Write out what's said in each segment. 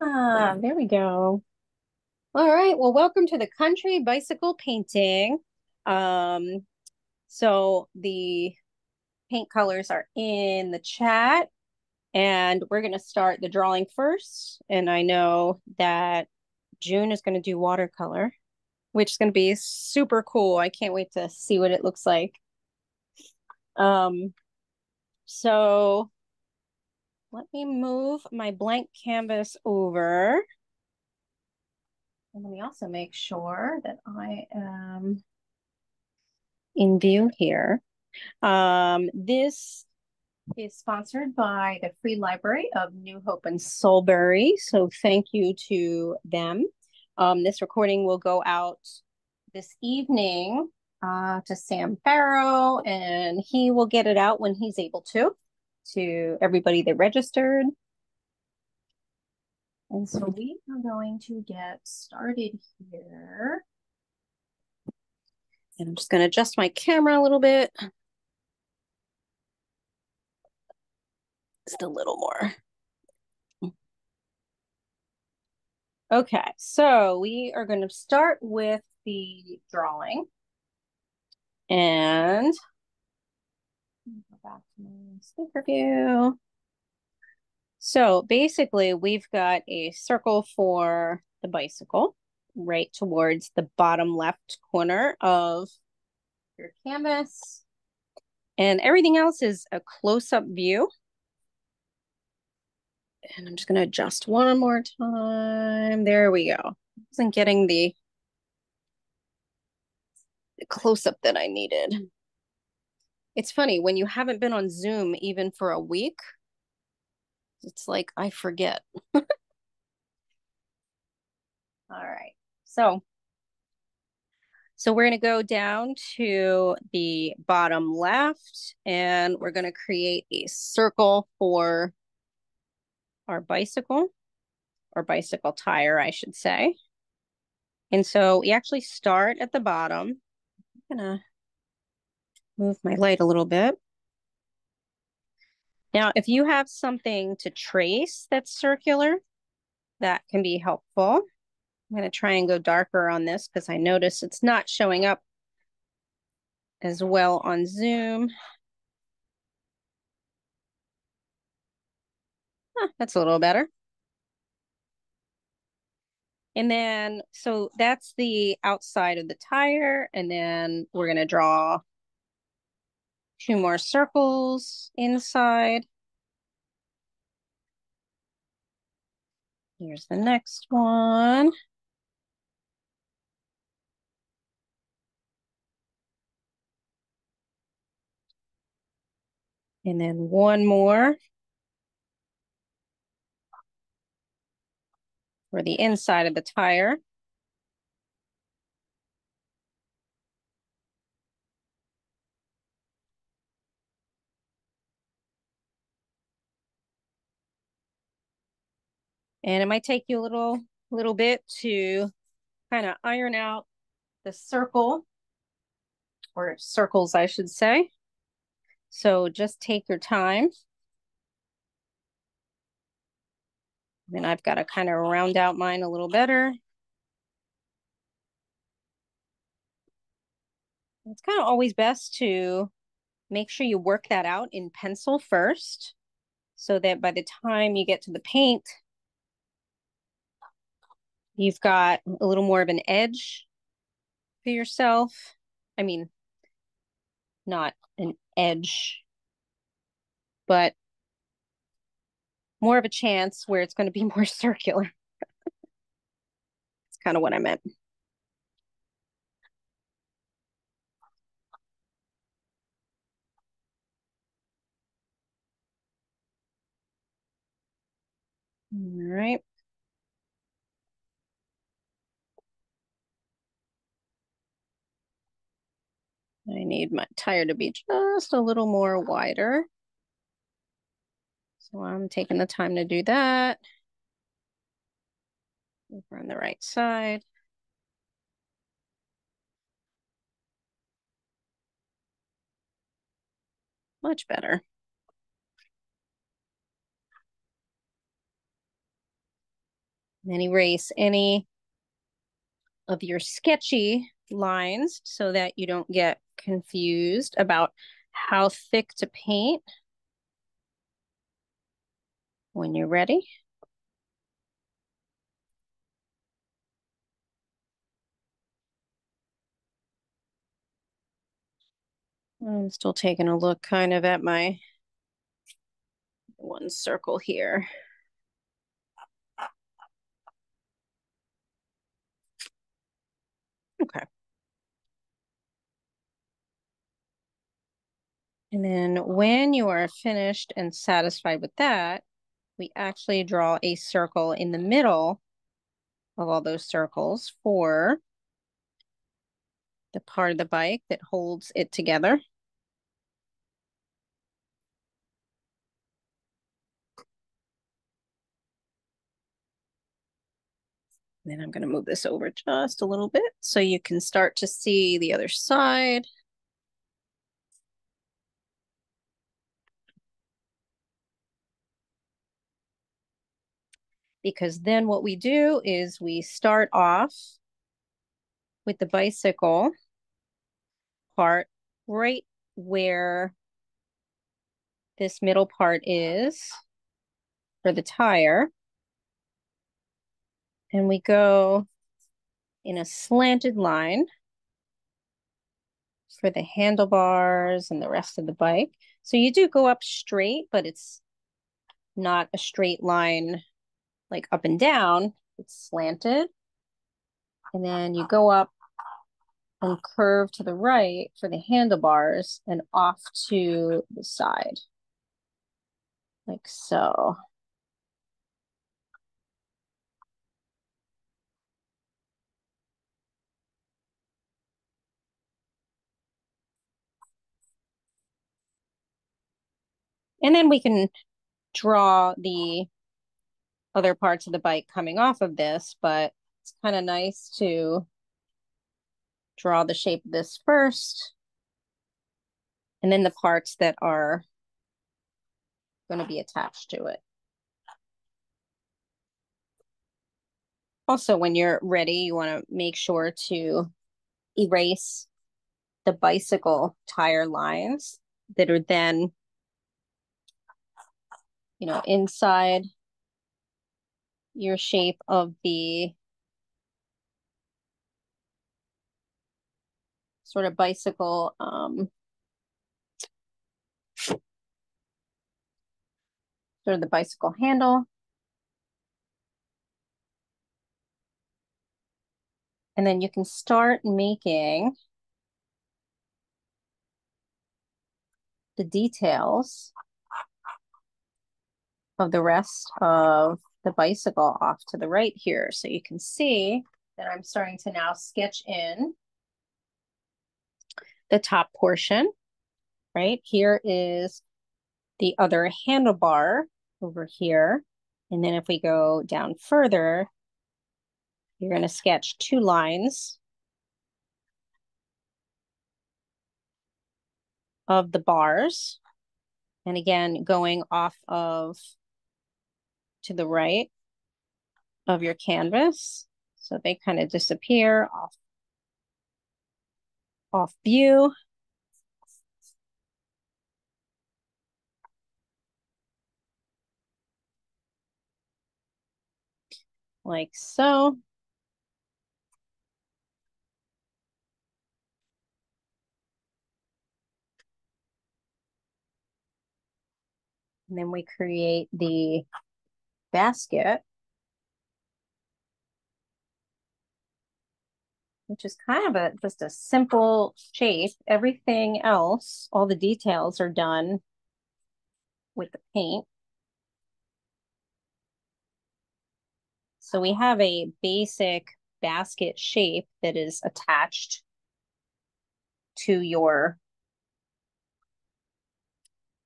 Ah, there we go. All right. Well, welcome to the country bicycle painting. Um, so the paint colors are in the chat and we're going to start the drawing first. And I know that June is going to do watercolor, which is going to be super cool. I can't wait to see what it looks like. Um, so let me move my blank canvas over. And let me also make sure that I am in view here. Um, this is sponsored by the Free Library of New Hope and Solebury. So thank you to them. Um, this recording will go out this evening uh, to Sam Farrow, and he will get it out when he's able to, to everybody that registered. And so mm-hmm. we are going to get started here. And I'm just going to adjust my camera a little bit. Just a little more. Okay, so we are going to start with the drawing. And back to my speaker view. So basically, we've got a circle for the bicycle right towards the bottom left corner of your canvas. And everything else is a close-up view. And I'm just going to adjust one more time. There we go. I Wasn't getting the, the close-up that I needed. It's funny, when you haven't been on Zoom even for a week, it's like I forget. All right. So so we're going to go down to the bottom left and we're going to create a circle for our bicycle or bicycle tire, I should say. And so we actually start at the bottom. I'm going to move my light a little bit. Now, if you have something to trace that's circular, that can be helpful. I'm going to try and go darker on this because I notice it's not showing up as well on Zoom. Huh, that's a little better. And then, so that's the outside of the tire. And then we're going to draw two more circles inside. Here's the next one. And then one more for the inside of the tire. And it might take you a little, little bit to kind of iron out the circle or circles, I should say. So just take your time. Then I've got to kind of round out mine a little better. It's kind of always best to make sure you work that out in pencil first so that by the time you get to the paint, you've got a little more of an edge for yourself. I mean, not an edge, but more of a chance where it's going to be more circular. It's kind of what I meant. All right. I need my tire to be just a little more wider. So I'm taking the time to do that. Over on the right side. Much better. And erase any of your sketchy lines so that you don't get confused about how thick to paint when you're ready. I'm still taking a look kind of at my one circle here. Okay. And then when you are finished and satisfied with that, we actually draw a circle in the middle of all those circles for the part of the bike that holds it together. then I'm going to move this over just a little bit so you can start to see the other side. Because then what we do is we start off with the bicycle part right where this middle part is for the tire and we go in a slanted line for the handlebars and the rest of the bike. So you do go up straight, but it's not a straight line like up and down. It's slanted. And then you go up and curve to the right for the handlebars and off to the side. Like so. And then we can draw the other parts of the bike coming off of this, but it's kind of nice to draw the shape of this first, and then the parts that are going to be attached to it. Also, when you're ready, you want to make sure to erase the bicycle tire lines that are then you know, inside your shape of the sort of bicycle um, sort of the bicycle handle. And then you can start making the details of the rest of the bicycle off to the right here. So you can see that I'm starting to now sketch in the top portion, right? Here is the other handlebar over here. And then if we go down further, you're going to sketch two lines of the bars. And again, going off of to the right of your canvas. So they kind of disappear off, off view. Like so. And then we create the basket, which is kind of a just a simple shape. Everything else, all the details are done with the paint. So we have a basic basket shape that is attached to your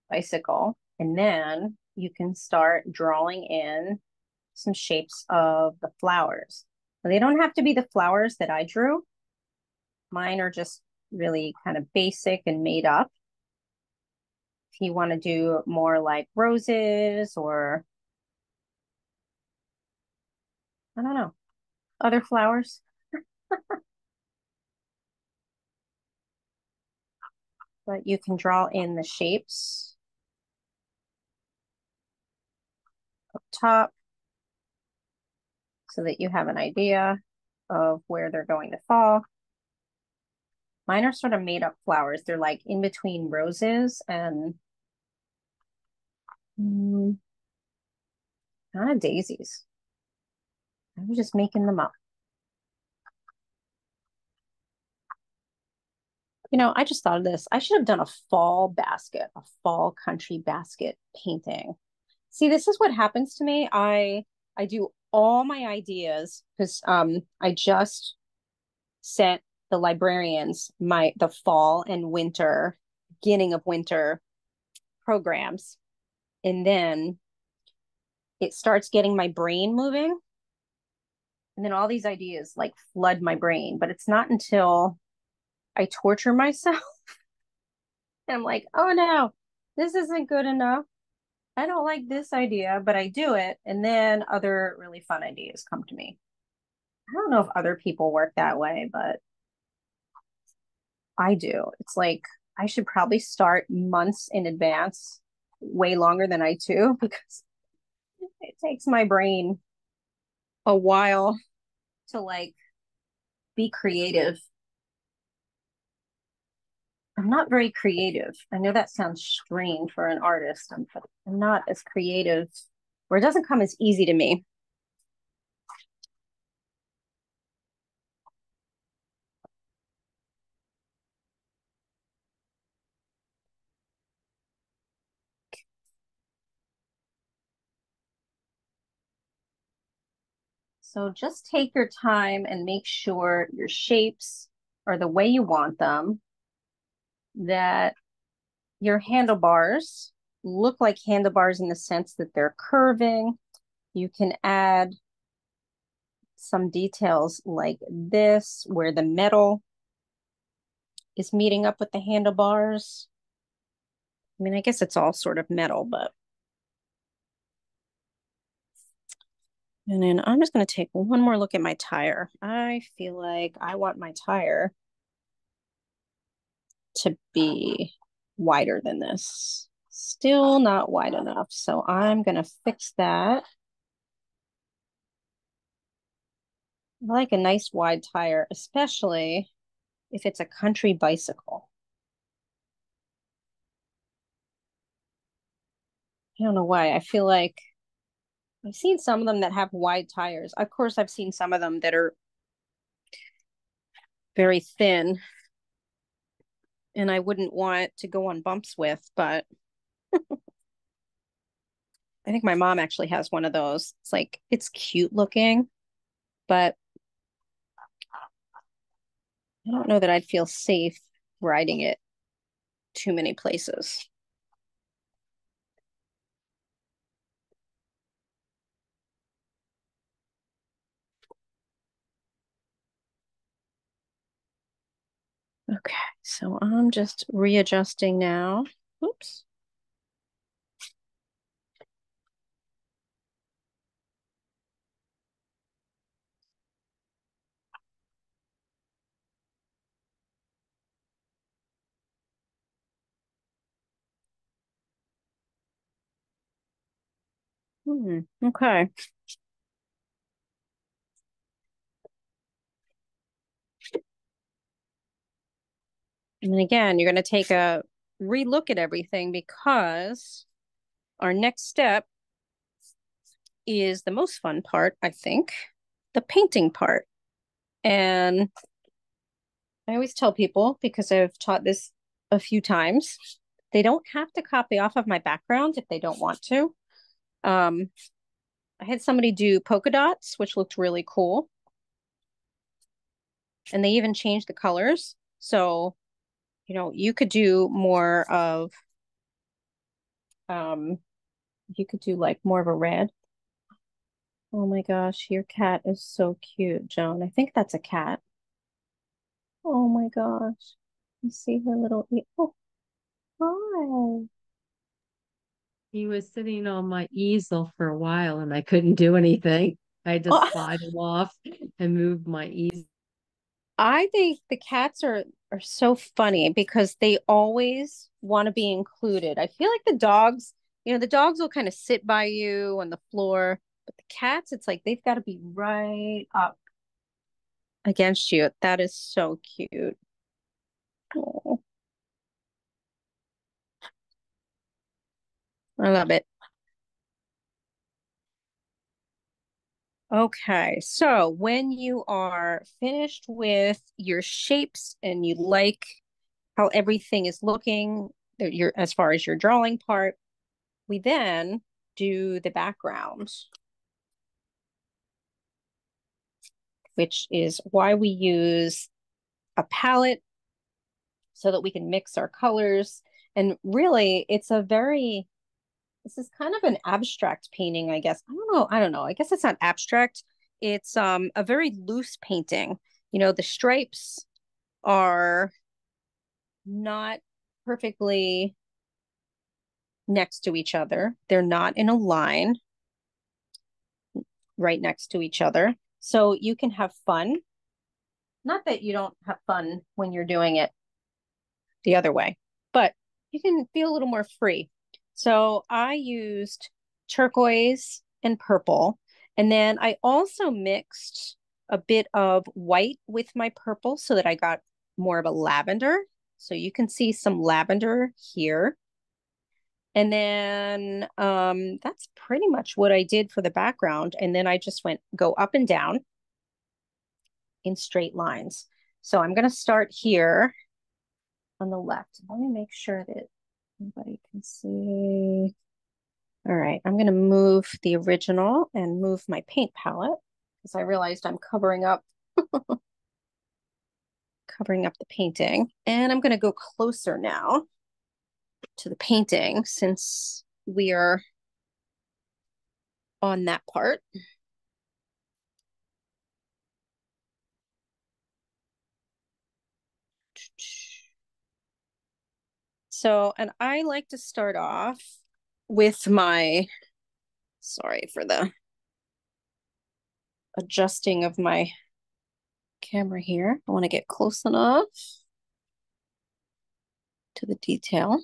bicycle. And then you can start drawing in some shapes of the flowers. they don't have to be the flowers that I drew. Mine are just really kind of basic and made up. If you want to do more like roses or I don't know. Other flowers. but you can draw in the shapes up top so that you have an idea of where they're going to fall. Mine are sort of made up flowers. They're like in between roses and mm, kind of daisies. I'm just making them up. You know, I just thought of this. I should have done a fall basket, a fall country basket painting. See, this is what happens to me. I I do all my ideas because um I just sent the librarians my the fall and winter beginning of winter programs. And then it starts getting my brain moving. And then all these ideas like flood my brain but it's not until i torture myself and i'm like oh no this isn't good enough i don't like this idea but i do it. And then other really fun ideas come to me. I don't know if other people work that way but i do. It's like i should probably start months in advance way longer than i do because it takes my brain a while to like be creative. I'm not very creative. I know that sounds strange for an artist. Um, I'm, I'm not as creative, or it doesn't come as easy to me. So just take your time and make sure your shapes are the way you want them, that your handlebars look like handlebars in the sense that they're curving. You can add some details like this, where the metal is meeting up with the handlebars. I mean, I guess it's all sort of metal, but And then I'm just going to take one more look at my tire. I feel like I want my tire to be wider than this. Still not wide enough. So I'm going to fix that. I like a nice wide tire, especially if it's a country bicycle. I don't know why. I feel like I've seen some of them that have wide tires. Of course, I've seen some of them that are very thin and I wouldn't want to go on bumps with, but I think my mom actually has one of those. It's like it's cute looking, but I don't know that I'd feel safe riding it too many places. Okay, so I'm just readjusting now. Oops. Hmm, okay. And again, you're going to take a relook at everything because our next step is the most fun part, I think, the painting part. And I always tell people, because I've taught this a few times, they don't have to copy off of my background if they don't want to. Um, I had somebody do polka dots, which looked really cool. And they even changed the colors. So you know, you could do more of, um, you could do like more of a red. Oh my gosh, your cat is so cute, Joan. I think that's a cat. Oh my gosh. You see her little, oh, hi. He was sitting on my easel for a while and I couldn't do anything. I had to Oh. slide them off and move my easel. I think the cats are are so funny because they always want to be included. I feel like the dogs, you know, the dogs will kind of sit by you on the floor, but the cats, it's like they've got to be right up against you. That is so cute. Oh, I love it. Okay, so when you are finished with your shapes and you like how everything is looking, you're as far as your drawing part, we then do the background, which is why we use a palette so that we can mix our colors. And really, it's a very this is kind of an abstract painting, I guess. I don't know. I don't know. I guess it's not abstract. It's um a very loose painting. You know, the stripes are not perfectly next to each other. They're not in a line right next to each other. So you can have fun. Not that you don't have fun when you're doing it the other way, but you can feel a little more free. So I used turquoise and purple. And then I also mixed a bit of white with my purple so that I got more of a lavender. So you can see some lavender here. And then um, that's pretty much what I did for the background. And then I just went go up and down in straight lines. So I'm going to start here on the left. Let me make sure that Everybody can see. All right, I'm going to move the original and move my paint palette because I realized I'm covering up covering up the painting. And I'm going to go closer now to the painting since we are on that part. So, and I like to start off with my, sorry for the adjusting of my camera here. I want to get close enough to the detail.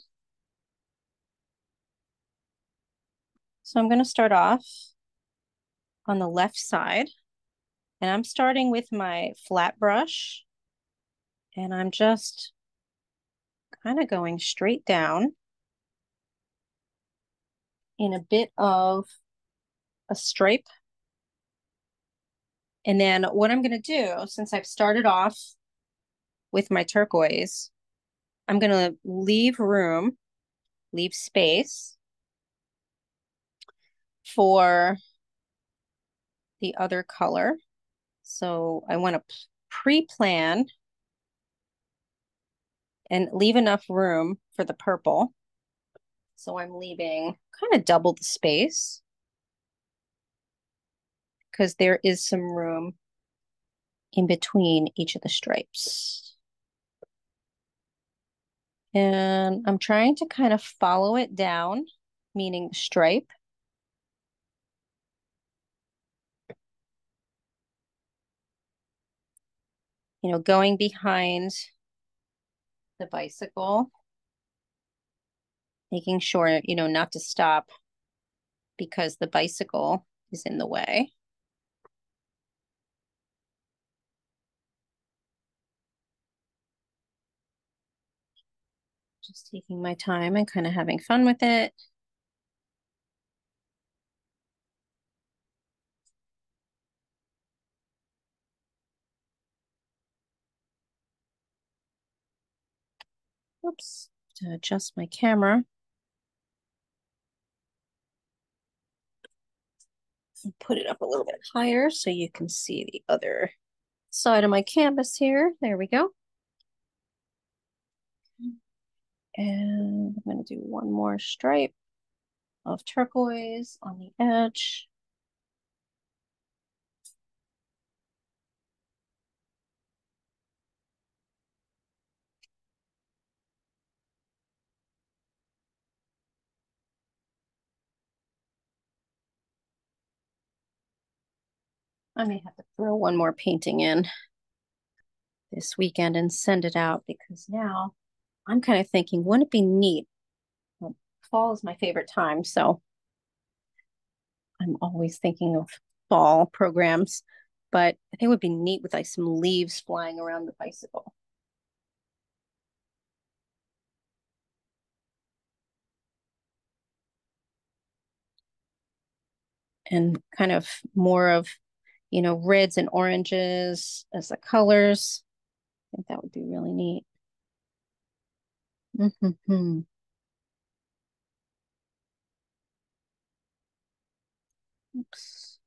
So I'm going to start off on the left side and I'm starting with my flat brush and I'm just kind of going straight down in a bit of a stripe. And then what I'm going to do, since I've started off with my turquoise, I'm going to leave room, leave space for the other color. So I want to pre-plan and leave enough room for the purple. So I'm leaving kind of double the space because there is some room in between each of the stripes. And I'm trying to kind of follow it down, meaning stripe. You know, going behind the bicycle, making sure, you know, not to stop because the bicycle is in the way. Just taking my time and kind of having fun with it. Oops, to adjust my camera. And put it up a little bit higher so you can see the other side of my canvas here. There we go. And I'm going to do one more stripe of turquoise on the edge. I may have to throw one more painting in this weekend and send it out because now I'm kind of thinking, wouldn't it be neat? Well, fall is my favorite time, so I'm always thinking of fall programs, but I think it would be neat with like some leaves flying around the bicycle. And kind of more of, you know, reds and oranges as the colors. I think that would be really neat. Mm-hmm. Oops.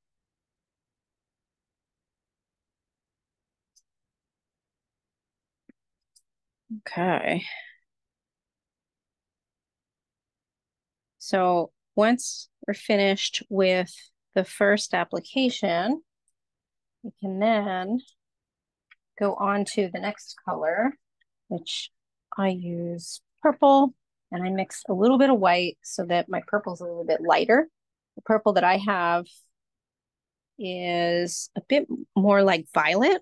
Okay. So once we're finished with the first application, we can then go on to the next color, which I use purple and I mix a little bit of white so that my purple is a little bit lighter. The purple that I have is a bit more like violet.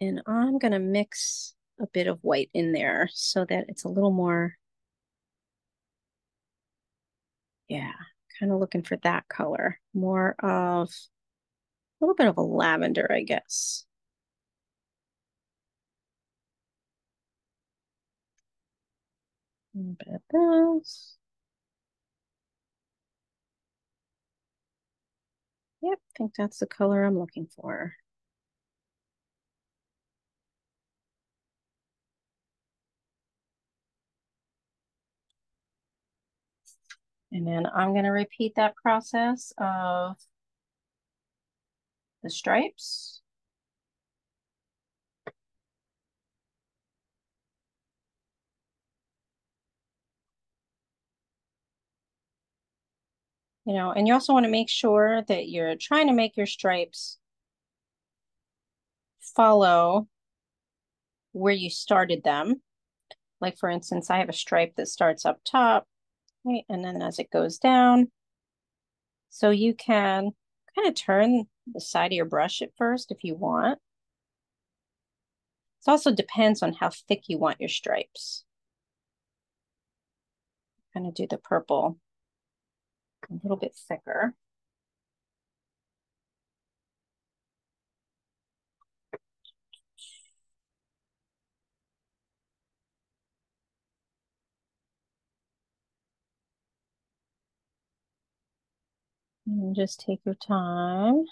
And I'm going to mix a bit of white in there so that it's a little more, yeah, kind of looking for that color. More of a little bit of a lavender, I guess. A bit of this. Yep, I think that's the color I'm looking for. And then I'm going to repeat that process of the stripes. You know, and you also want to make sure that you're trying to make your stripes follow where you started them. Like for instance, I have a stripe that starts up top, right? And then as it goes down. So you can kind of turn the side of your brush at first if you want. It also depends on how thick you want your stripes. I'm going to do the purple a little bit thicker. And just take your time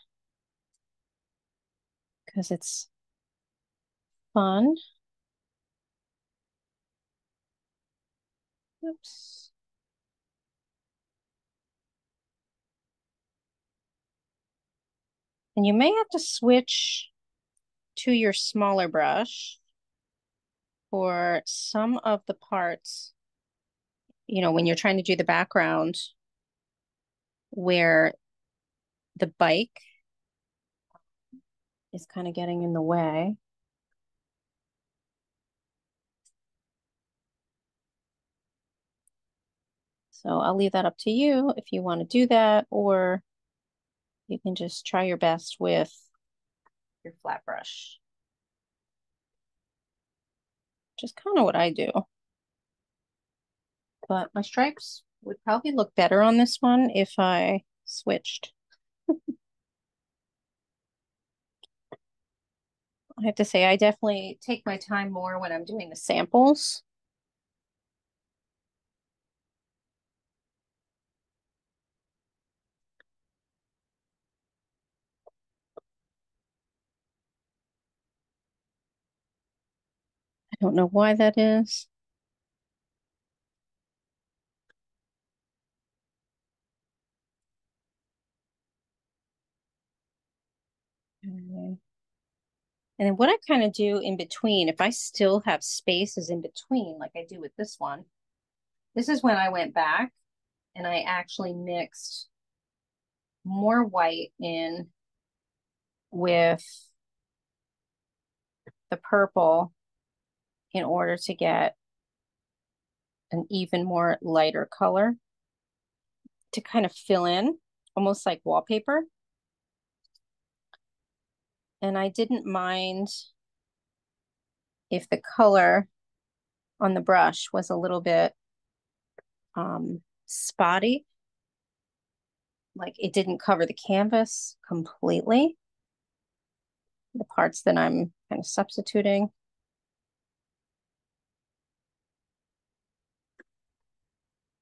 because it's fun. Oops. And you may have to switch to your smaller brush for some of the parts, you know, when you're trying to do the background where the bike is kind of getting in the way. So I'll leave that up to you if you want to do that, or you can just try your best with your flat brush. Just kind of what I do. But my stripes would probably look better on this one if I switched. I have to say, I definitely take my time more when I'm doing the samples. I don't know why that is. Okay. And then what I kind of do in between, if I still have spaces in between, like I do with this one, this is when I went back and I actually mixed more white in with the purple in order to get an even more lighter color to kind of fill in, almost like wallpaper. And I didn't mind if the color on the brush was a little bit um, spotty. Like it didn't cover the canvas completely. The parts that I'm kind of substituting.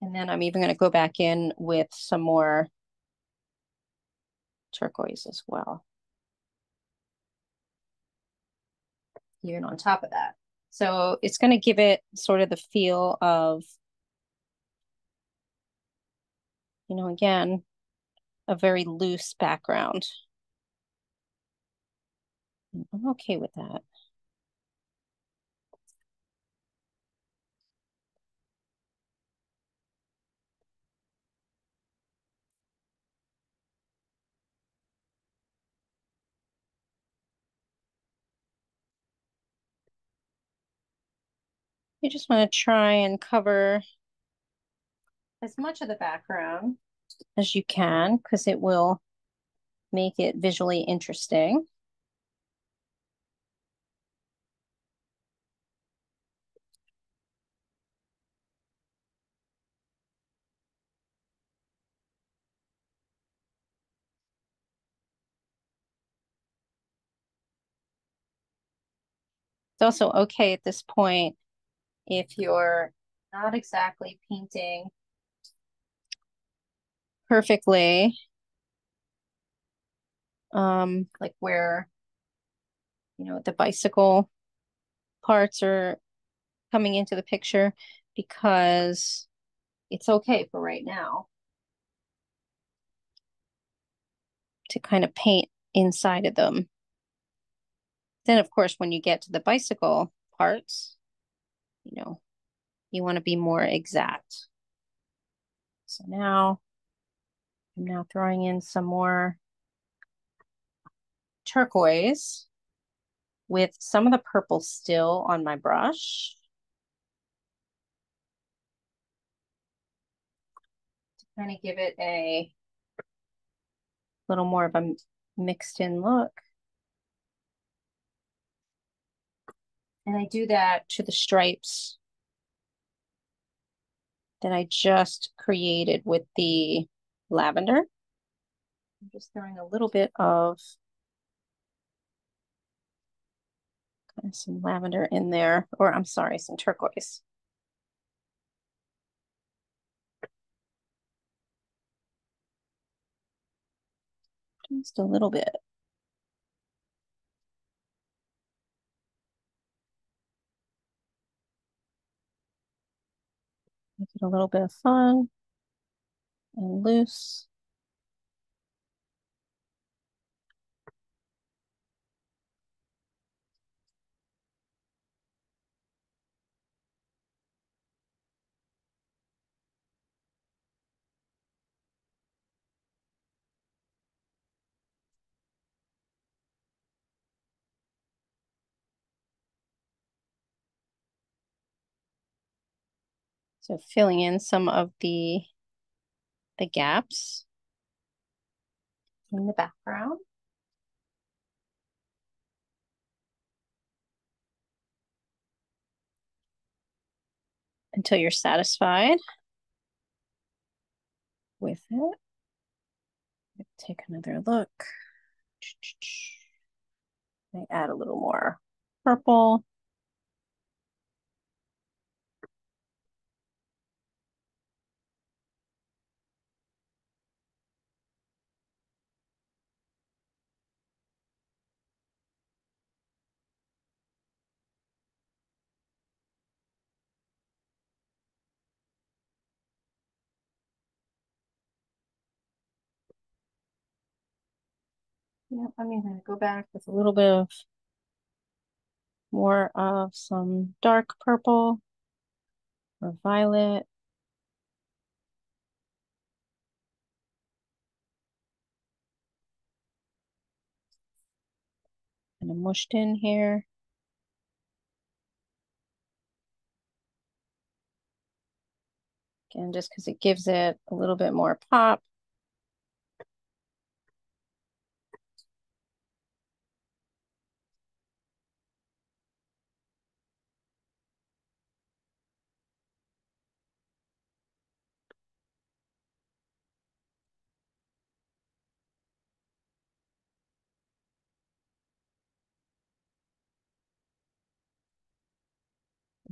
And then I'm even going to go back in with some more turquoise as well. Even on top of that. So it's going to give it sort of the feel of, you know, again, a very loose background. I'm okay with that. You just want to try and cover as much of the background as you can because it will make it visually interesting. It's also okay at this point if you're not exactly painting perfectly, um, like where, you know, the bicycle parts are coming into the picture because it's okay for right now to kind of paint inside of them. Then, of course, when you get to the bicycle parts, you know, you want to be more exact. So now I'm now throwing in some more turquoise with some of the purple still on my brush. To kind of give it a little more of a mixed in look. And I do that to the stripes that I just created with the lavender. I'm just throwing a little bit of kind of some lavender in there, or I'm sorry, some turquoise. Just a little bit. Make it a little bit of fun and loose. So filling in some of the the gaps in the background. Until you're satisfied with it. Take another look. I add a little more purple. Yeah, I'm gonna go back with a little bit of more of some dark purple or violet. Kind of mushed in here. Again, just because it gives it a little bit more pop.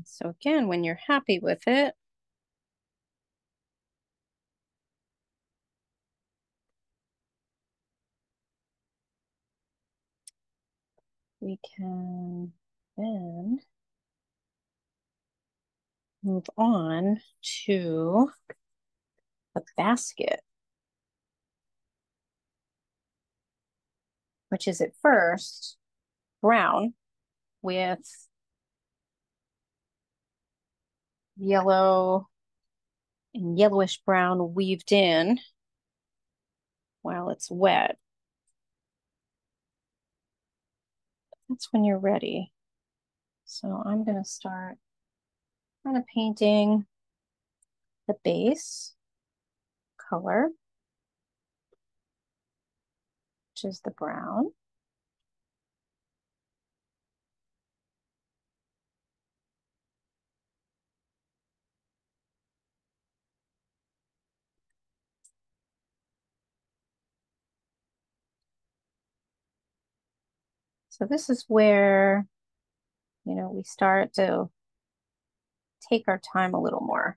So again, when you're happy with it, we can then move on to the basket, which is at first brown with yellow and yellowish brown weaved in while it's wet. That's when you're ready. So I'm going to start kind of painting the base color, which is the brown. So this is where, you know, we start to take our time a little more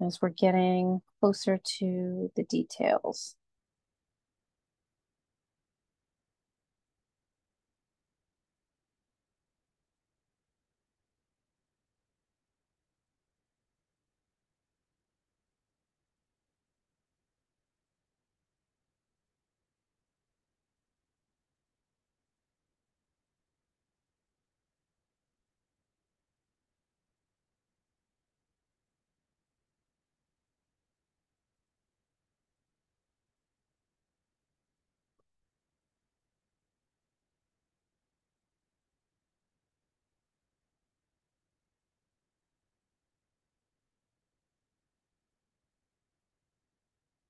as we're getting closer to the details.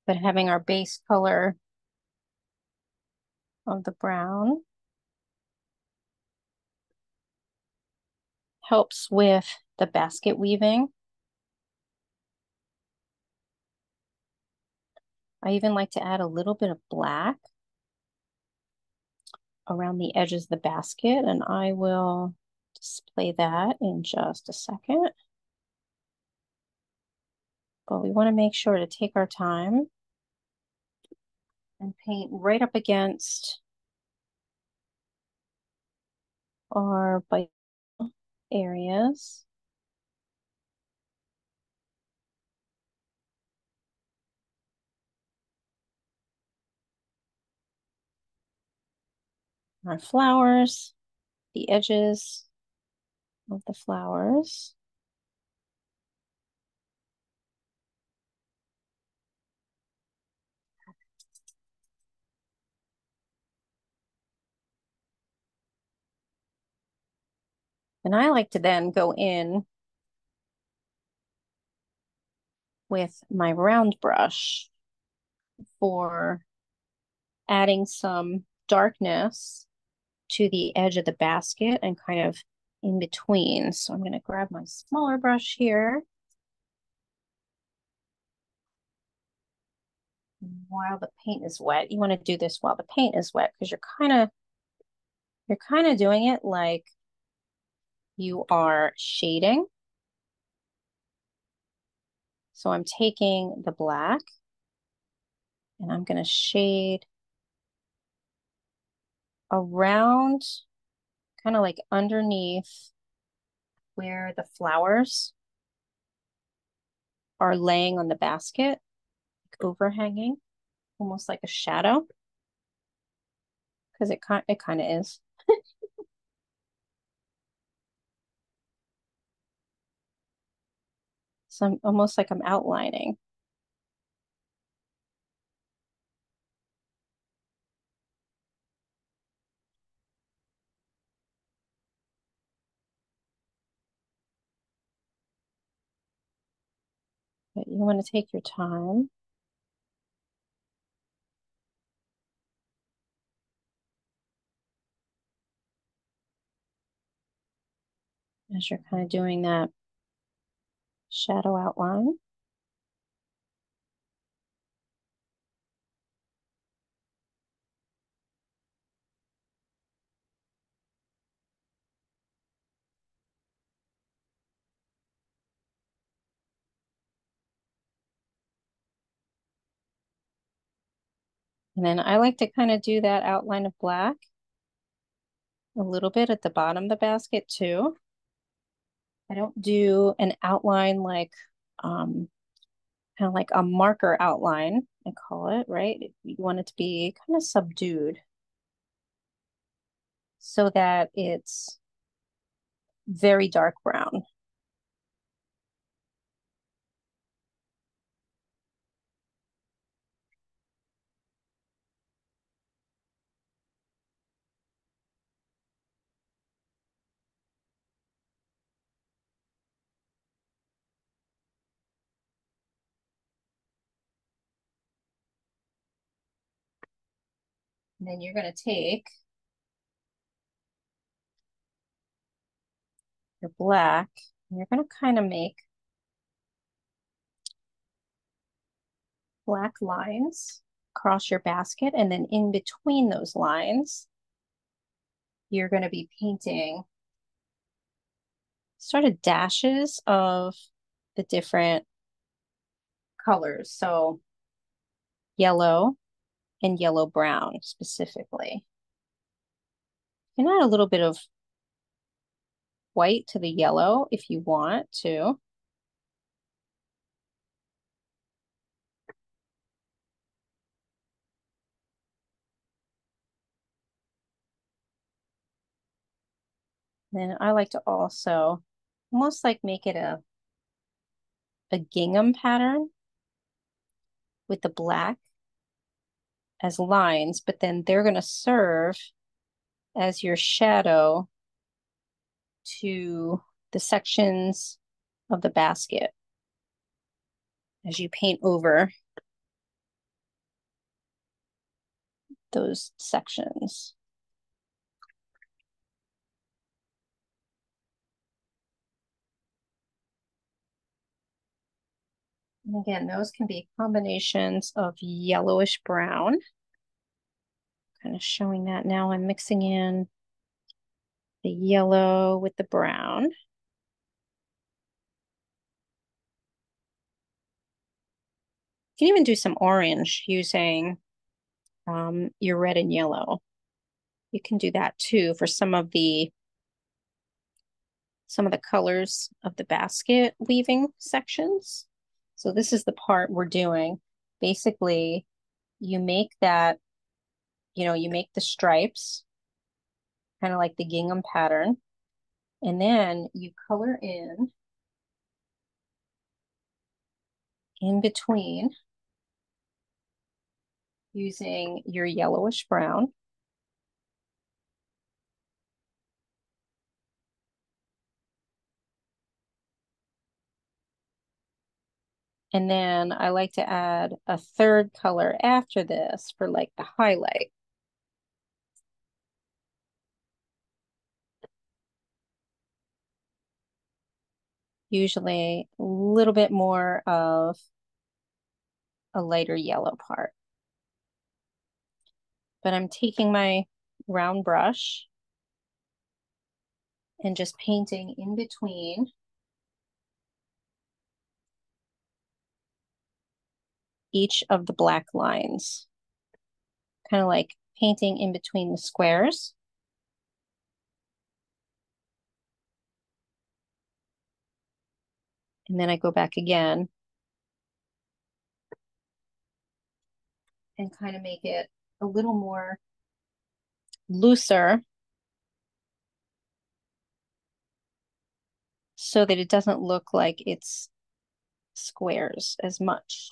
But having our base color of the brown helps with the basket weaving. I even like to add a little bit of black around the edges of the basket, and I will display that in just a second. But we want to make sure to take our time and paint right up against our bite areas. Our flowers, the edges of the flowers. And I like to then go in with my round brush for adding some darkness to the edge of the basket and kind of in between. So I'm going to grab my smaller brush here. While the paint is wet, you want to do this while the paint is wet because you're kind of you're kind of doing it like you are shading. So I'm taking the black and I'm going to shade around, kind of like underneath where the flowers are laying on the basket, like overhanging, almost like a shadow. Because it, it kind of is. So I'm almost like I'm outlining. But you want to take your time. As you're kind of doing that shadow outline. And then I like to kind of do that outline of black a little bit at the bottom of the basket too. I don't do an outline like um, kind of like a marker outline, I call it, right? You want it to be kind of subdued so that it's very dark brown. And then you're going to take your black and you're going to kind of make black lines across your basket. And then in between those lines, you're going to be painting sort of dashes of the different colors. So yellow and yellow brown specifically. You can add a little bit of white to the yellow if you want to. Then I like to also almost like make it a a gingham pattern with the black as lines, but then they're going to serve as your shadow to the sections of the basket as you paint over those sections. And again, those can be combinations of yellowish brown. Kind of showing that now I'm mixing in the yellow with the brown. You can even do some orange using um, your red and yellow. You can do that too for some of the some of the colors of the basket weaving sections. So this is the part we're doing. Basically, you make that, you know, you make the stripes, kind of like the gingham pattern, and then you color in in between using your yellowish brown. And then I like to add a third color after this for like the highlight. Usually a little bit more of a lighter yellow part. But I'm taking my round brush and just painting in between each of the black lines. Kind of like painting in between the squares. And then I go back again and kind of make it a little more looser so that it doesn't look like it's squares as much.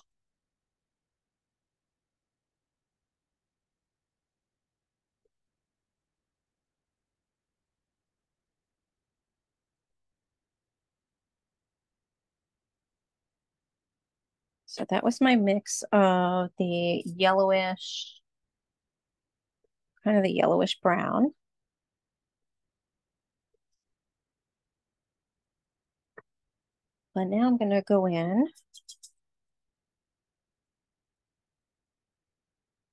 So that was my mix of the yellowish, kind of the yellowish brown. But now I'm going to go in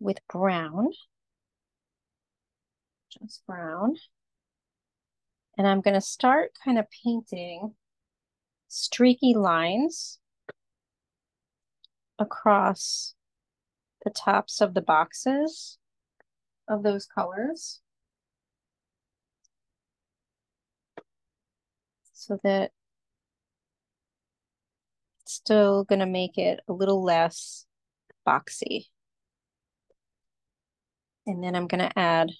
with brown, just brown. And I'm going to start kind of painting streaky lines across the tops of the boxes of those colors. So that it's still going to make it a little less boxy. And then I'm going to add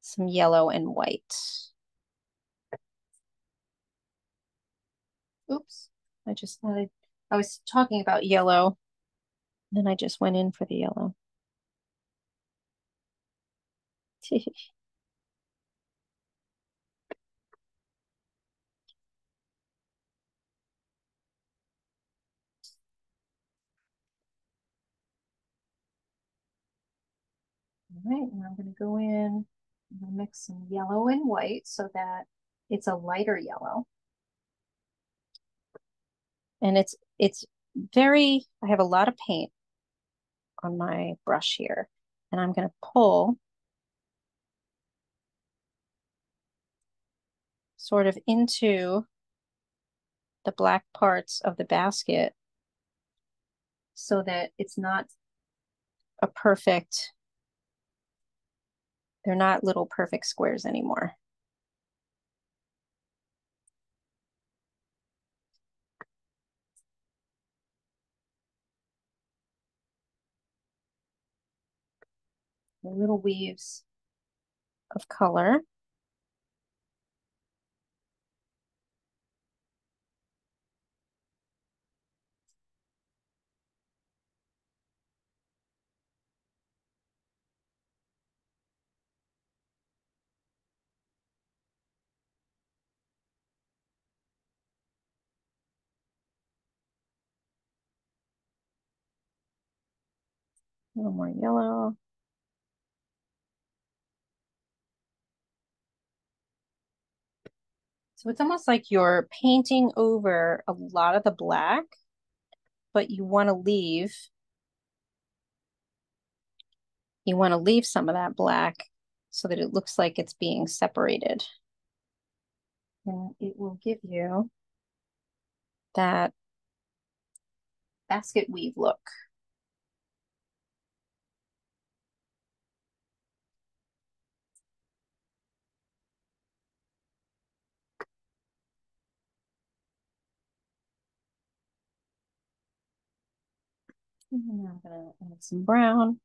some yellow and white. Oops, I just I, I was talking about yellow, then I just went in for the yellow. All right, and I'm going to go in, to mix some yellow and white so that it's a lighter yellow. And it's it's very, I have a lot of paint on my brush here, and I'm going to pull sort of into the black parts of the basket so that it's not a perfect they're not little perfect squares anymore. Little weaves of color. A little more yellow. So it's almost like you're painting over a lot of the black, but you want to leave, you want to leave some of that black so that it looks like it's being separated. And it will give you that basket weave look. And I'm gonna add some brown.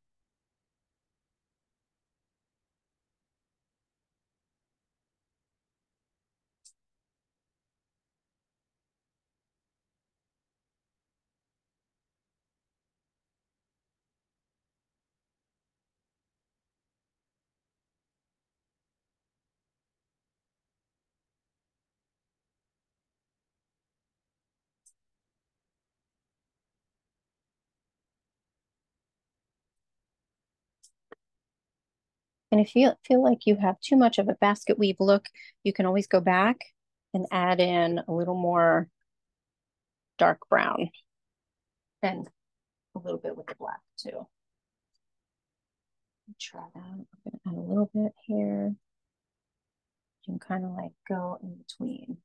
And if you feel like you have too much of a basket weave look, you can always go back and add in a little more dark brown and a little bit with the black too. Try that. I'm gonna add a little bit here. You can kind of like go in between.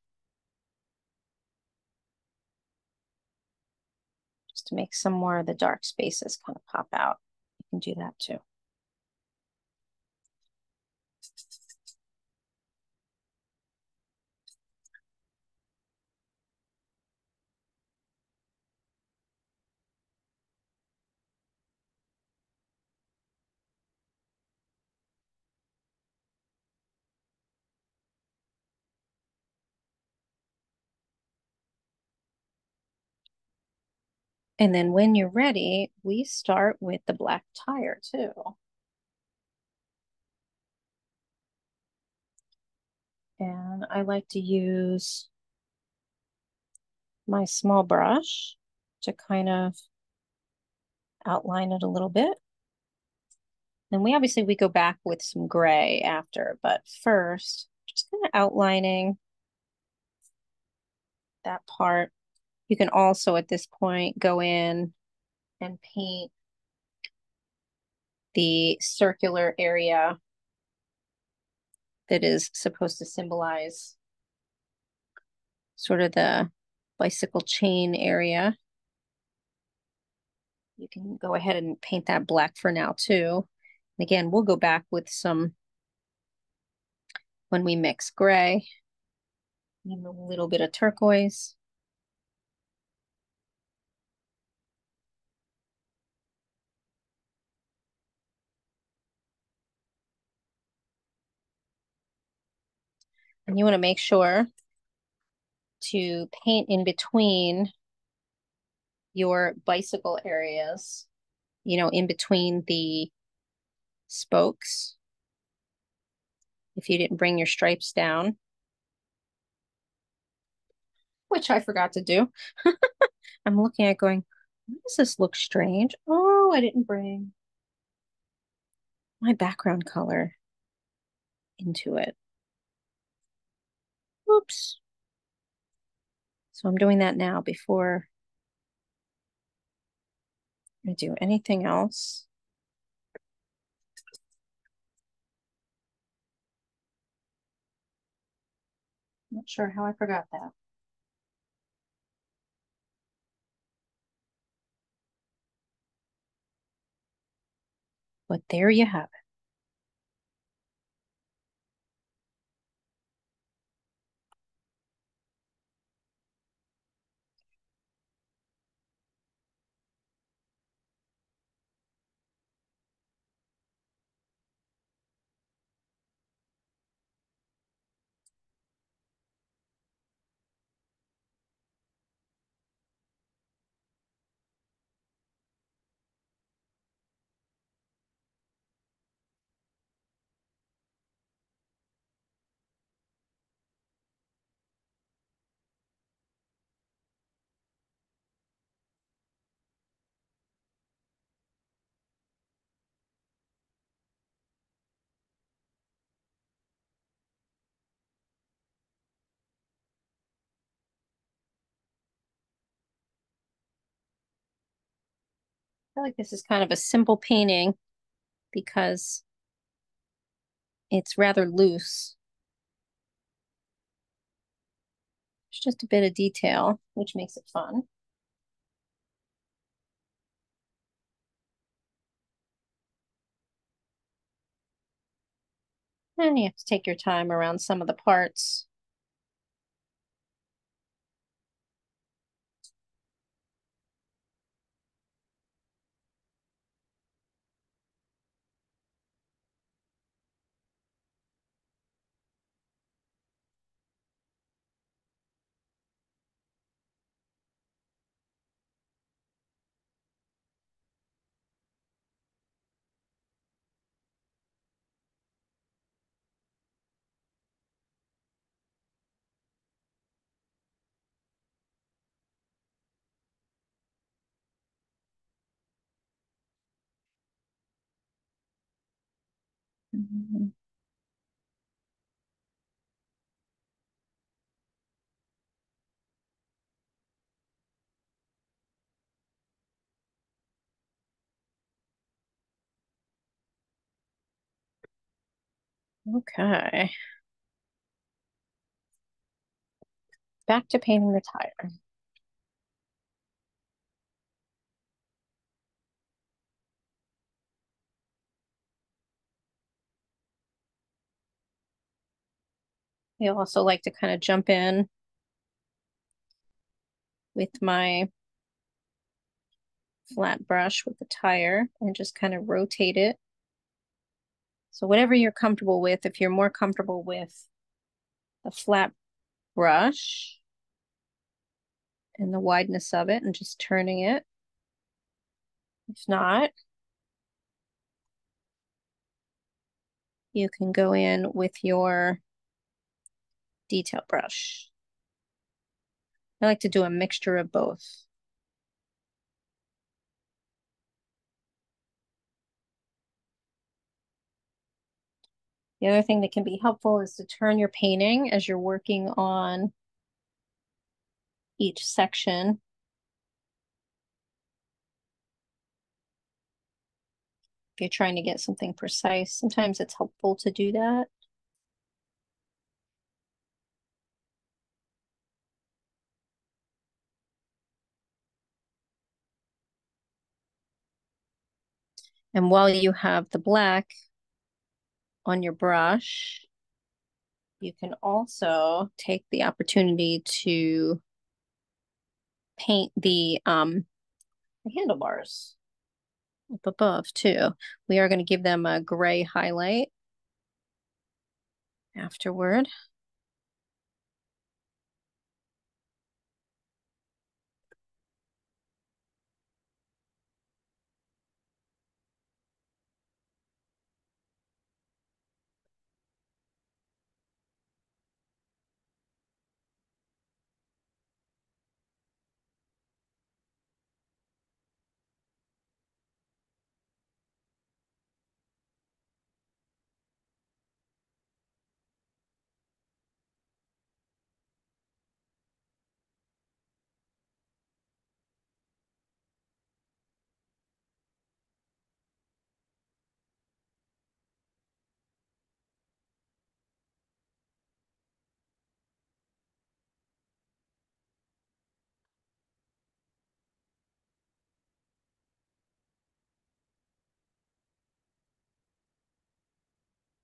Just to make some more of the dark spaces kind of pop out. You can do that too. And then when you're ready, we start with the black tire too. And I like to use my small brush to kind of outline it a little bit. And we obviously, we go back with some gray after, but first, just kind of outlining that part. You can also at this point go in and paint the circular area that is supposed to symbolize sort of the bicycle chain area. You can go ahead and paint that black for now too. And again, we'll go back with some when we mix gray a little bit of turquoise. And you want to make sure to paint in between your bicycle areas, you know, in between the spokes. If you didn't bring your stripes down, which I forgot to do. I'm looking at going, does this look strange? Oh, I didn't bring my background color into it. Oops. So I'm doing that now before I do anything else. Not sure how I forgot that. But there you have it. Feel like this is kind of a simple painting because it's rather loose. It's just a bit of detail, which makes it fun. And you have to take your time around some of the parts. Okay. Back to painting the tire. I also like to kind of jump in with my flat brush with the tire and just kind of rotate it. So whatever you're comfortable with, if you're more comfortable with a flat brush and the wideness of it and just turning it. If not, you can go in with your detail brush. I like to do a mixture of both. The other thing that can be helpful is to turn your painting as you're working on each section. If you're trying to get something precise, sometimes it's helpful to do that. And while you have the black on your brush, you can also take the opportunity to paint the um the handlebars up above too. We are going to give them a gray highlight afterward.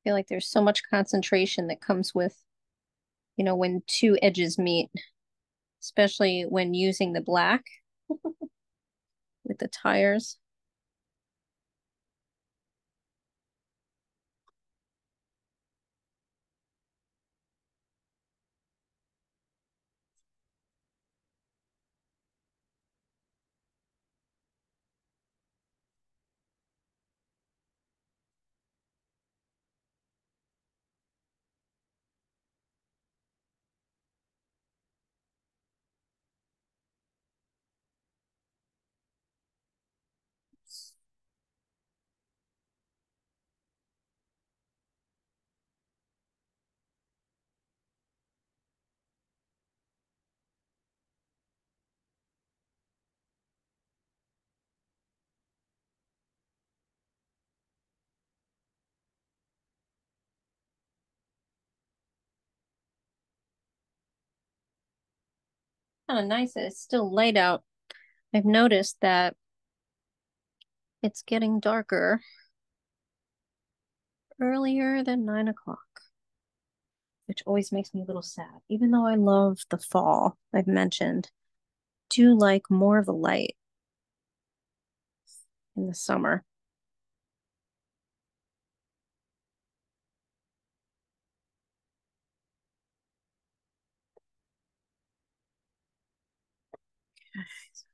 Feel like there's so much concentration that comes with, you know, when two edges meet, especially when using the black with the tires. Kind of nice that it's still light out. I've noticed that it's getting darker earlier than nine o'clock, which always makes me a little sad. Even though I love the fall, I've mentioned, do like more of the light in the summer.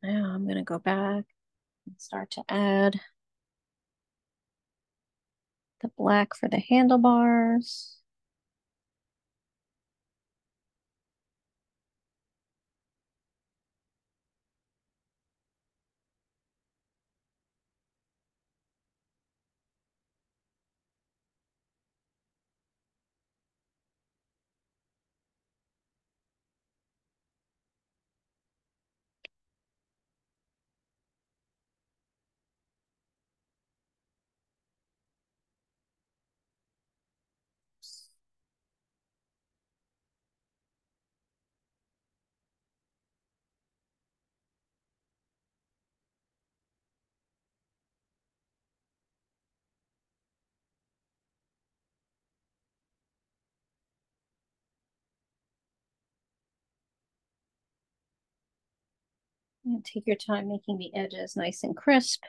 Now I'm going to go back and start to add the black for the handlebars. And take your time making the edges nice and crisp.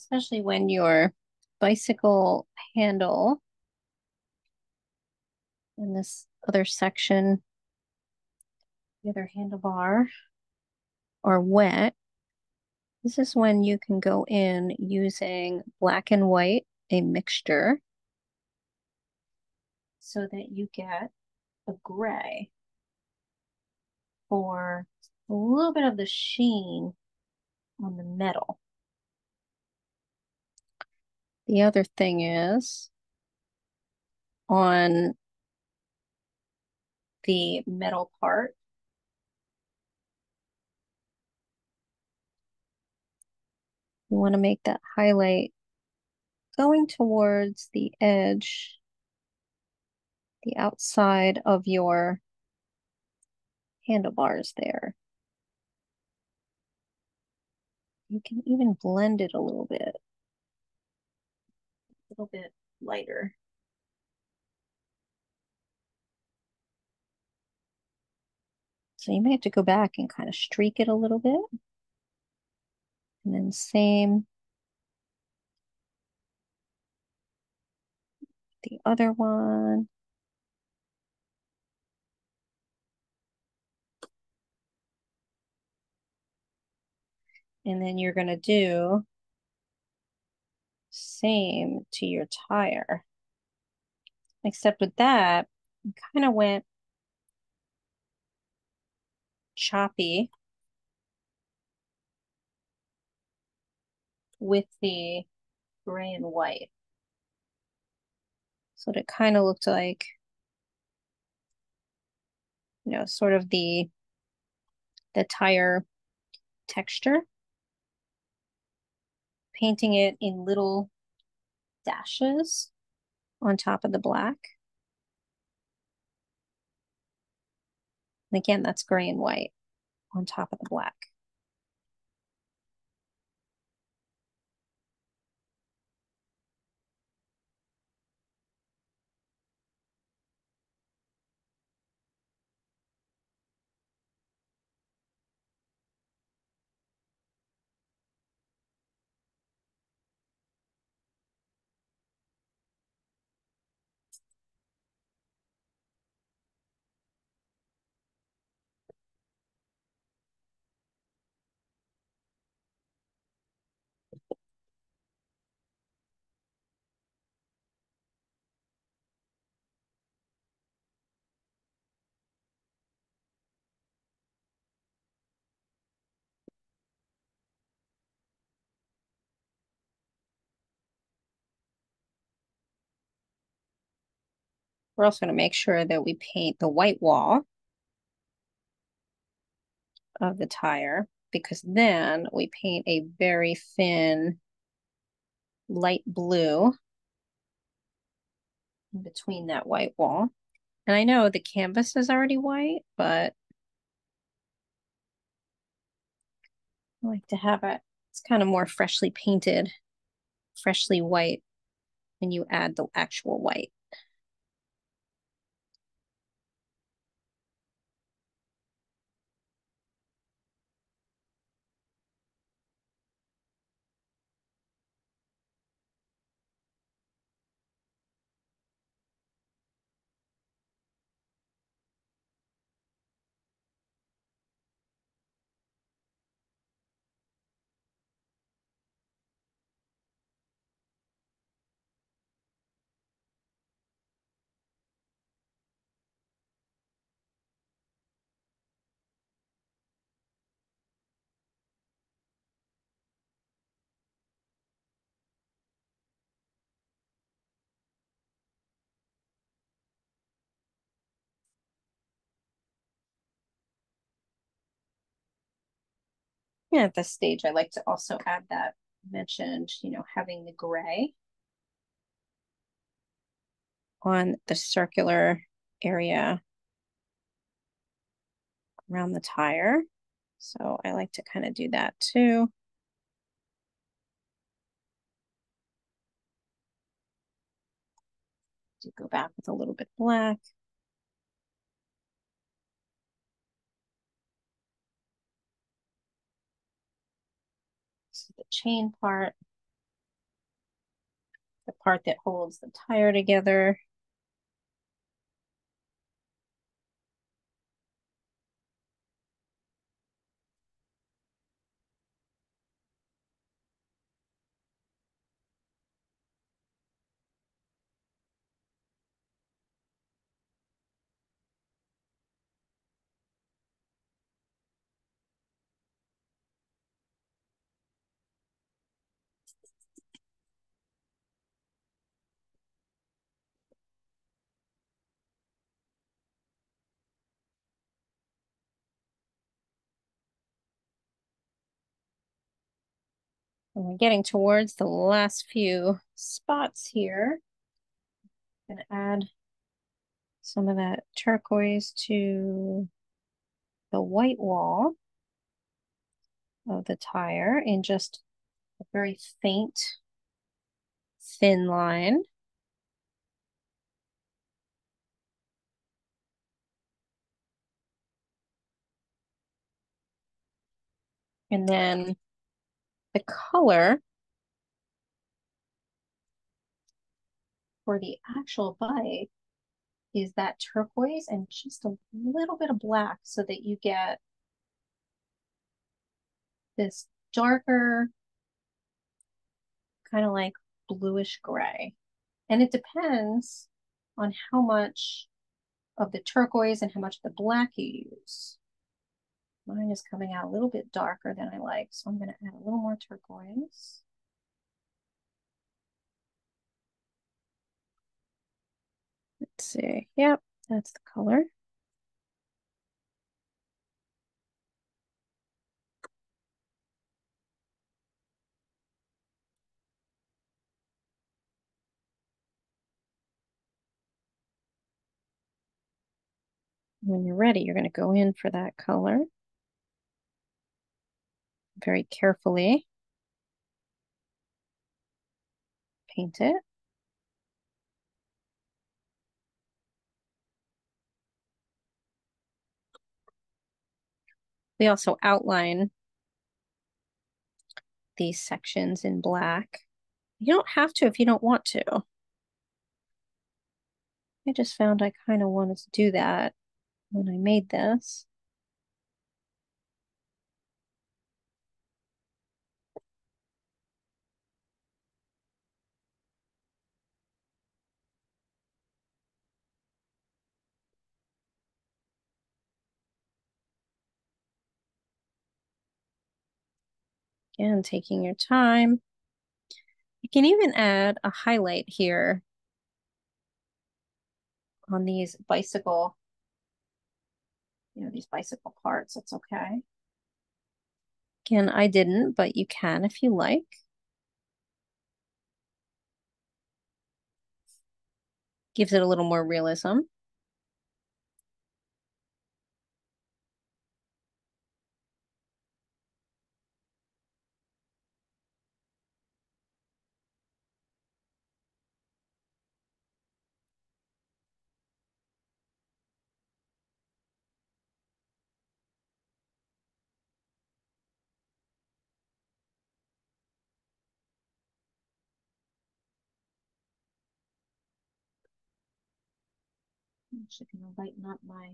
Especially when your bicycle handle in this other section, the other handlebar, are wet, This is when you can go in using black and white, a mixture, so that you get a gray for a little bit of the sheen on the metal. The other thing is on the metal part, you want to make that highlight going towards the edge, the outside of your handlebars there. You can even blend it a little bit, little bit lighter. So you may have to go back and kind of streak it a little bit. And then same the other one. And then you're going to do same to your tire. Except with that, kind of went choppy with the gray and white. So it kind of looked like, you know, sort of the the tire texture. Painting it in little dashes on top of the black. And again, that's gray and white on top of the black. We're also going to make sure that we paint the white wall of the tire because then we paint a very thin light blue in between that white wall. And I know the canvas is already white, but I like to have it, it's kind of more freshly painted, freshly white when you add the actual white. Yeah, at this stage, I like to also add that mentioned, you know, having the gray on the circular area around the tire. So I like to kind of do that too. To go back with a little bit black. the chain part, the part that holds the tire together. And we're getting towards the last few spots here. I'm gonna add some of that turquoise to the white wall of the tire in just a very faint, thin line. And then the color for the actual bike is that turquoise and just a little bit of black so that you get this darker, kind of like bluish gray. And it depends on how much of the turquoise and how much of the black you use. Mine is coming out a little bit darker than I like, so I'm going to add a little more turquoise. Let's see. Yep, that's the color. When you're ready, you're going to go in for that color very carefully. Paint it. We also outline these sections in black. You don't have to if you don't want to. I just found I kind of wanted to do that when I made this. Again, taking your time. You can even add a highlight here on these bicycle, you know, these bicycle parts. It's okay. Again, I didn't, but you can if you like. Gives it a little more realism. Actually to lighten up my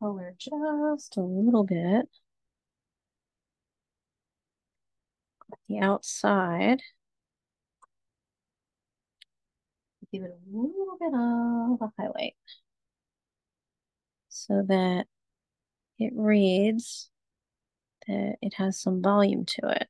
color just a little bit. The outside. Give it a little bit of a highlight so that it reads that it has some volume to it.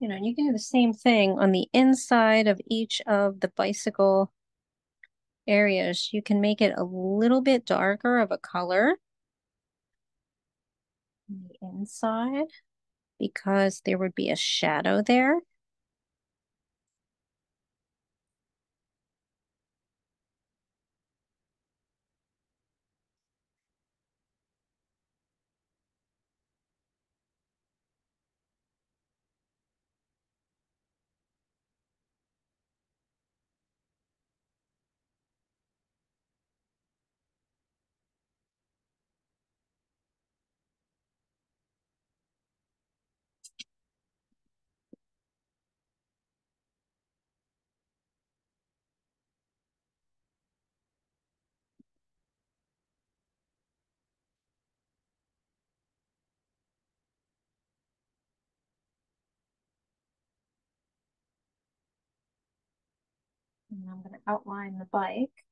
You know, you can do the same thing on the inside of each of the bicycle areas. You can make it a little bit darker of a color on the inside because there would be a shadow there. And I'm going to outline the bike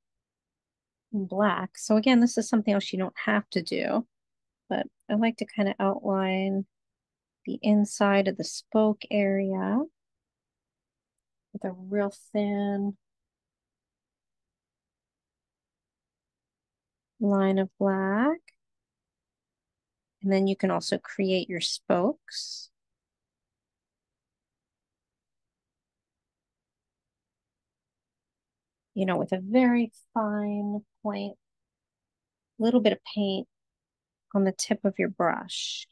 in black. So again, this is something else you don't have to do, but I like to kind of outline the inside of the spoke area with a real thin line of black. And then you can also create your spokes. You know, with a very fine point, a little bit of paint on the tip of your brush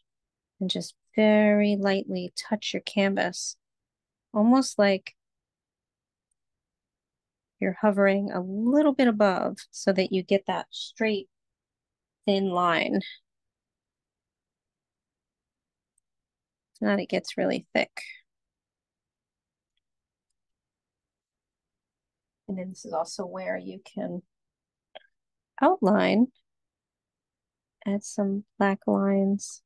and just very lightly touch your canvas, almost like you're hovering a little bit above so that you get that straight thin line. So that it gets really thick. And then this is also where you can outline, add some black lines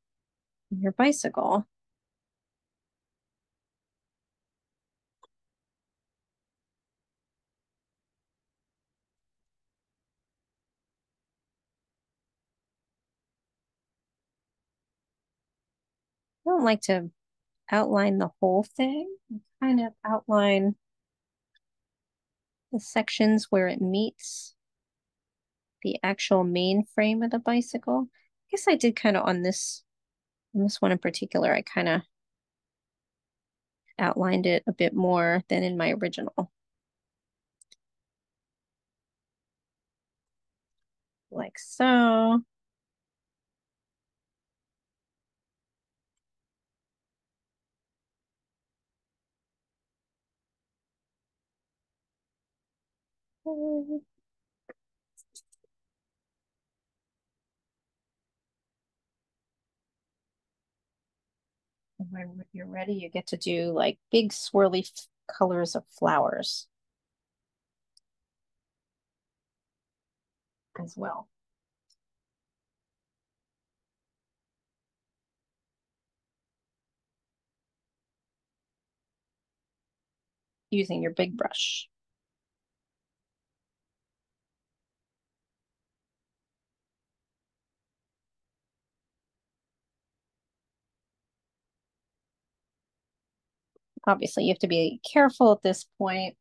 in your bicycle. I don't like to outline the whole thing. I kind of outline the sections where it meets the actual main frame of the bicycle. I guess I did kind of on this, on this one in particular, I kind of outlined it a bit more than in my original. Like so. When you're ready, you get to do like big swirly colors of flowers as well. Using your big brush. Obviously, you have to be careful at this point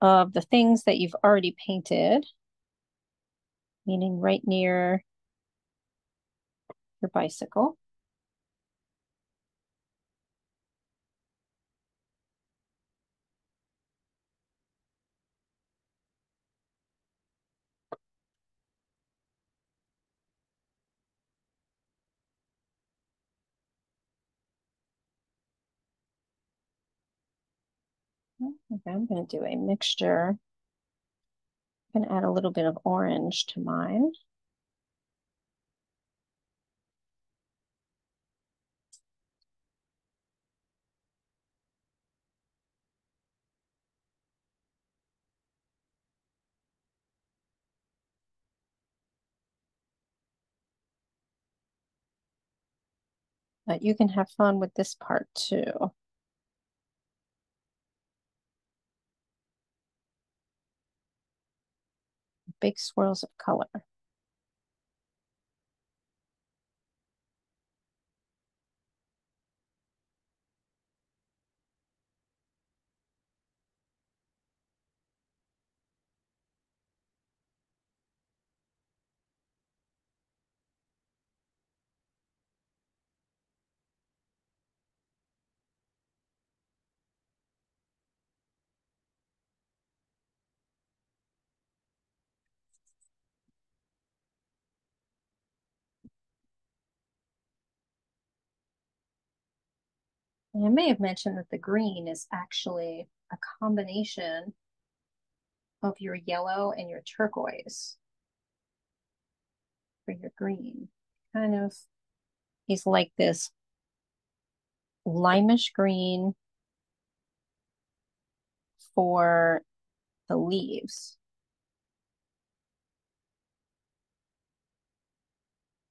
of the things that you've already painted, meaning right near your bicycle. Okay, I'm going to do a mixture. I'm going to add a little bit of orange to mine. But you can have fun with this part too. Big swirls of color. And I may have mentioned that the green is actually a combination of your yellow and your turquoise for your green. Kind of is like this limish green for the leaves.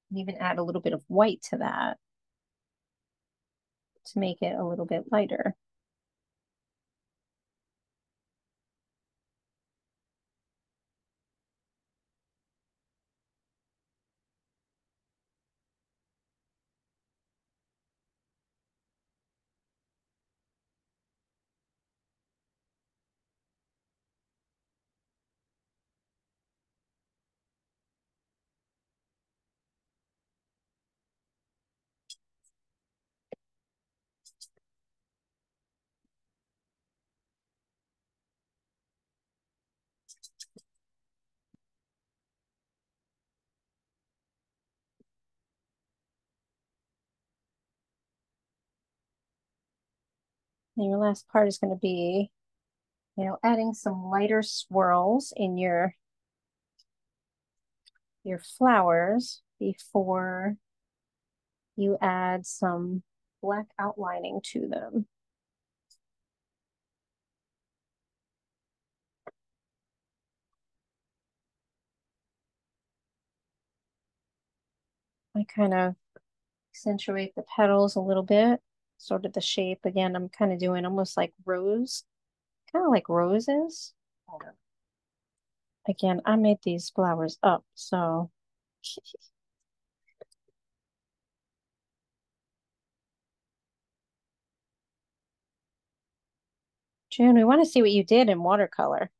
And even add a little bit of white to that to make it a little bit lighter. And your last part is going to be, you know, adding some lighter swirls in your your flowers before you add some black outlining to them. I kind of accentuate the petals a little bit, sort of the shape. Again, I'm kind of doing almost like rose, kind of like roses. Again, I made these flowers up, so June, we want to see what you did in watercolor.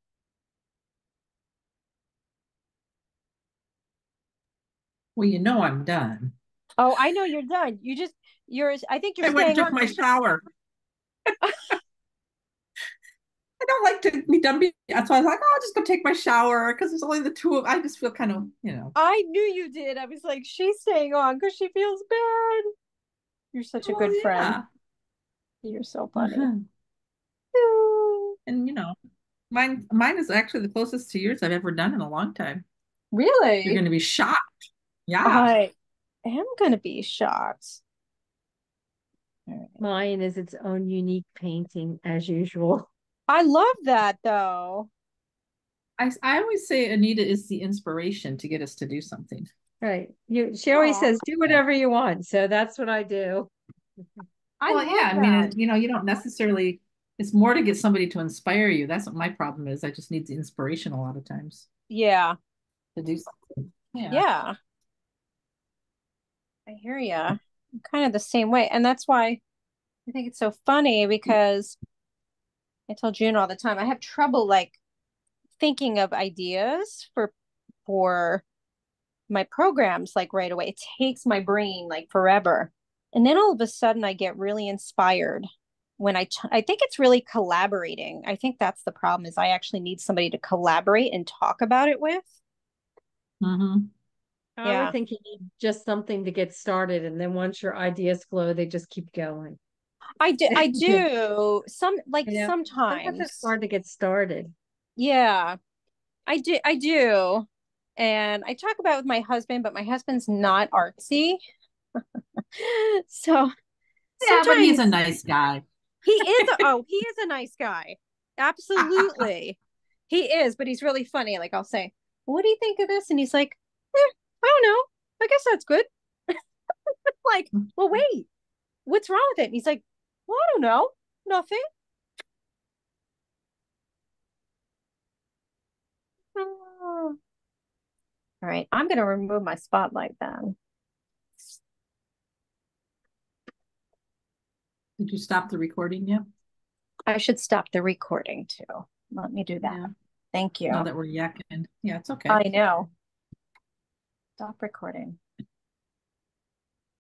Well, you know I'm done. Oh, I know you're done. You just you're I think you're I went and took my shower. I don't like to be done. That's why I was like, oh, I'll just go take my shower because there's only the two of. I just feel kind of, you know. I knew you did. I was like, she's staying on because she feels bad. You're such a good yeah. friend. You're so funny. Uh-huh. And you know, mine mine is actually the closest to yours I've ever done in a long time. Really? You're going to be shocked. Yeah. I am going to be shocked. Mine is its own unique painting as usual. I love that though. I, I always say Anita is the inspiration to get us to do something. Right. You she always Aww. says do whatever you want. So that's what I do. I well, yeah, that. I mean, you know, you don't necessarily it's more to get somebody to inspire you. That's what my problem is. I just need the inspiration a lot of times. Yeah. To do something. Yeah. Yeah. I hear you. Kind of the same way. And that's why I think it's so funny because I tell June all the time, I have trouble like thinking of ideas for for my programs like right away. It takes my brain like forever. And then all of a sudden I get really inspired when I I think it's really collaborating. I think that's the problem is I actually need somebody to collaborate and talk about it with. Mm-hmm. I yeah. think you need just something to get started, and then once your ideas flow, they just keep going. I do. I do. Some like sometimes. sometimes it's hard to get started. Yeah, I do. I do, and I talk about with my husband, but my husband's not artsy. so yeah, but he's a nice guy. he is. A, oh, he is a nice guy. Absolutely, he is. But he's really funny. Like I'll say, "What do you think of this?" And he's like, eh, I don't know. I guess that's good. like, mm. well, wait, what's wrong with it? And he's like, well, I don't know. Nothing. All right, I'm going to remove my spotlight then. Did you stop the recording yet? I should stop the recording too. Let me do that. Yeah. Thank you. Now that we're yakking. Yeah, it's okay. I know. Stop recording.